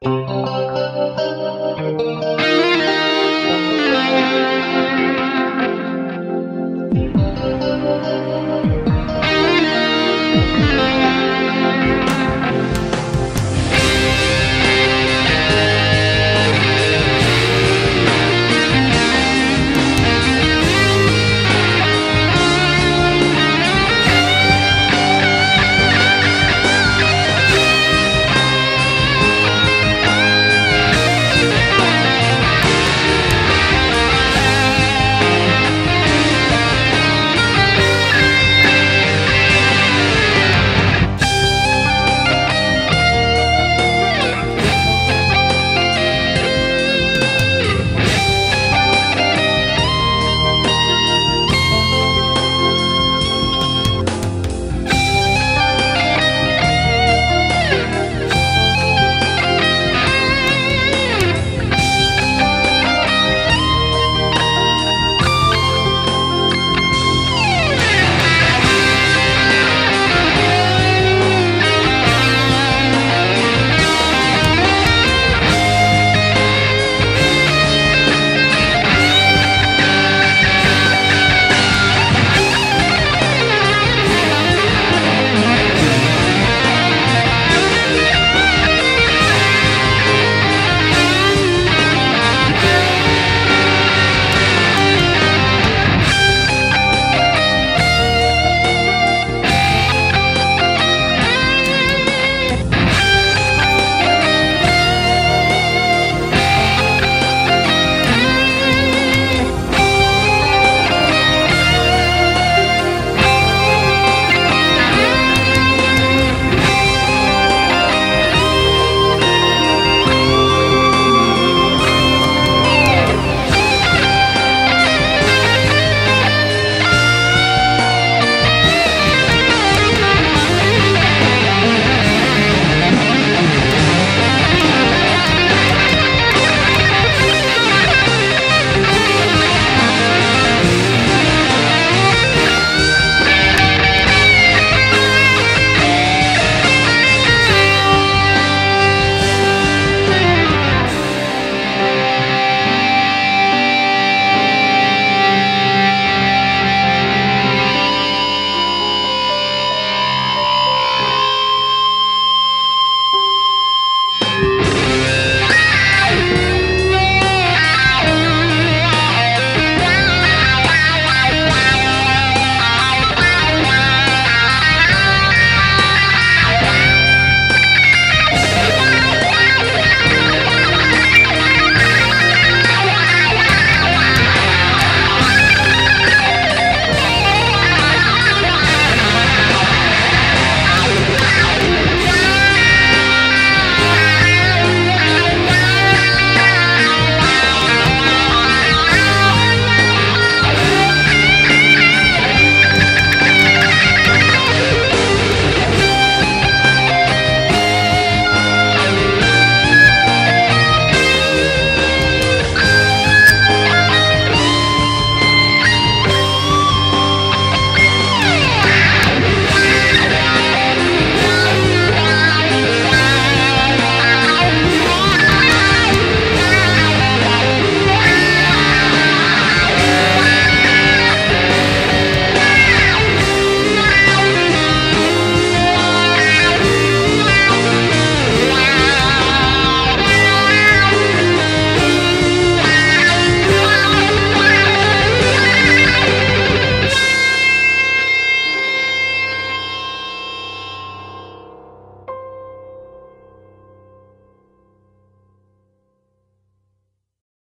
嗯。